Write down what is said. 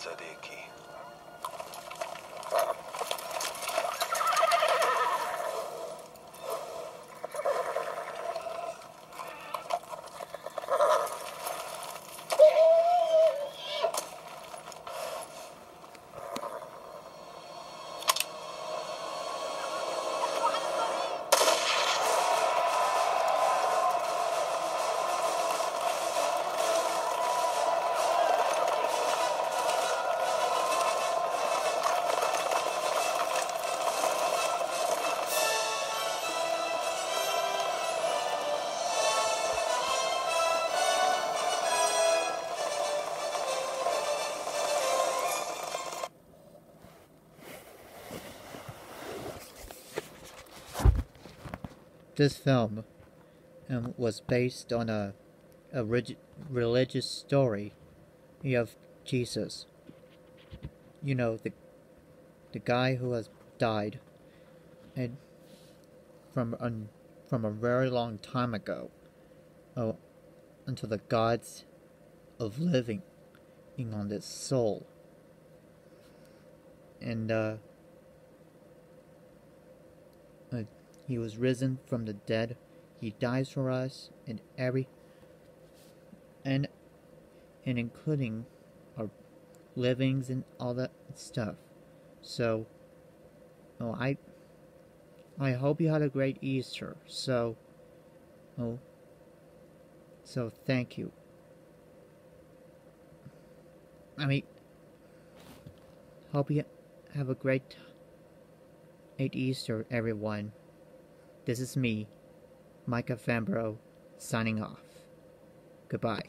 casa de aqui. This film um, was based on a, a relig- religious story of Jesus. You know, the, the guy who has died and from, un, from a very long time ago oh, until the gods of living in on this soul. And, uh, he was risen from the dead. He dies for us and every and and including our livings and all that stuff. So oh I I hope you had a great Easter. So oh so thank you. I mean hope you have a great great Easter everyone. This is me, Micah Fambrough, signing off. Goodbye.